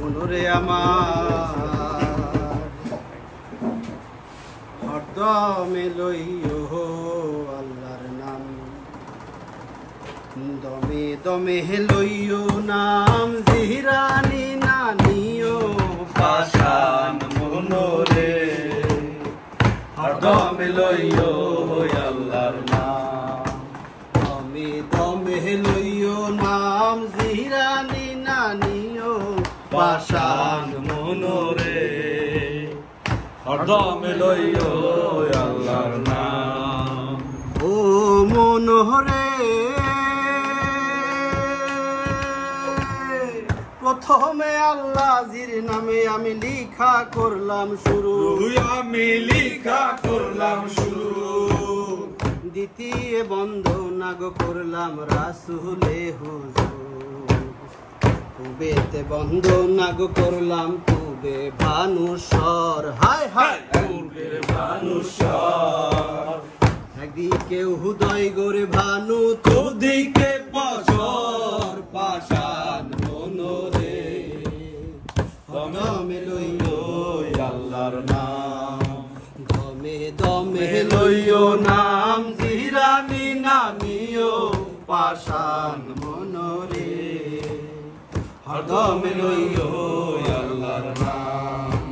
মনরে আমার। হরদমে লইও আল্লাহর নাম। দমে দমে লইও নাম জিরানি নানিও পাশান মনোরে। হরদম লইও আল্লাহর নাম। দমে দমে লইও নাম নানিও পাশান মনোরে। হরদম লইও আল্লাহর নাম। ও মনোহরে। প্রথমে আল্লাহজির নামে আমি লিখা করলাম শুরু। আমি লিখা করলাম শুরু। দ্বিতীয় বন্ধ নাগ করলাম রাসুলে হুজুর। কুবেতে বন্ধ নাগ করলাম কুবে ভানুসর হায় হায়। পূর্বের মানুষর একদিকে হুদয় গোরে ভানু তোদিকে বছর পাশান মনোরে দমে লইও আল্লাহর নাম দমে দমে লইও নাম জিরানি নামিও পাশান হরদমে লইও আল্লাহর নাম।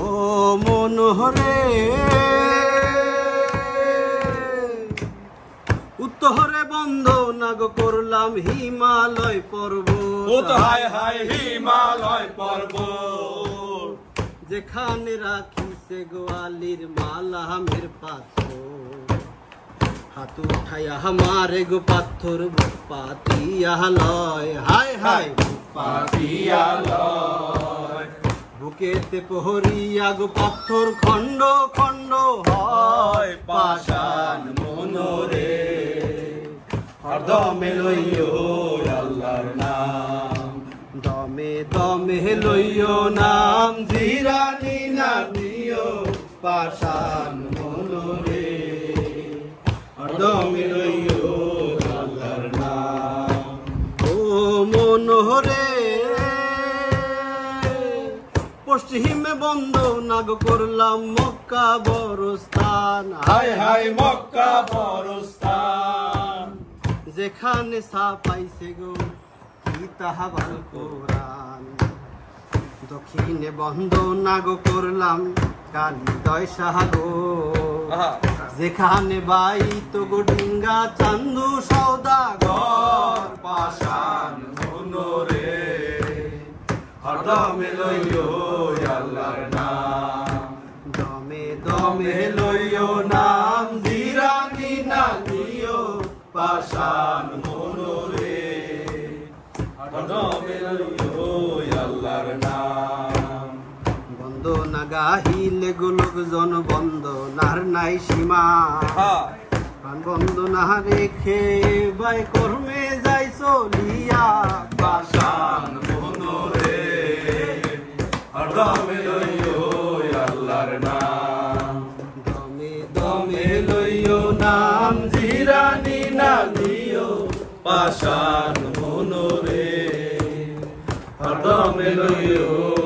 ও মনোহরে। উত্তরে বন্ধ নাগ করলাম হিমালয় ও পর্বত হায় হায় হিমালয় পর্বত। যেখানে রাখিছে গোয়ালির মালা আমের পাত্র হাত উঠাইয়া আমারে গো পাথর পাতিয়া লয়। হায় হায়। পাতিয়ালয় বুকেতে প্রহরিয়া গো পাথর খণ্ড খণ্ড হয় পাশান মনোরে। হরদমে লইও আল্লাহর নাম, দমে দমে লইও নাম, জিরানি নামিও পাশান মনোরে। হরদমে লইও মনোহরে। পশ্চিমে বন্ধ নাগ করলাম মক্কা বরস্থান। হায় হায় মক্কা বরস্তান যেখানে সাপাইছে গো কি তাহা ভালো কোরআন। দক্ষিণে বন্ধ নাগ করলাম কালিদয় সাহাগো আহা। যেখানে বাই তো গো ডিঙ্গা চান্দু সৌদাগর পাশান হরদমে লইও আল্লাহর নাম। দমে দমে লইও নাম জিরানি নানিও পাশান মনোরে। হরদমে লইও আল্লাহর নাম। বন্ধ না গাহিলে লোকজন বন্ধ নার নাই সীমা। প্রাণ বন্ধ না রেখে বাই কর্মে যাই চলিয়া নাম জিরানি নানিও পাশান মনোরে। হরদমে লইও।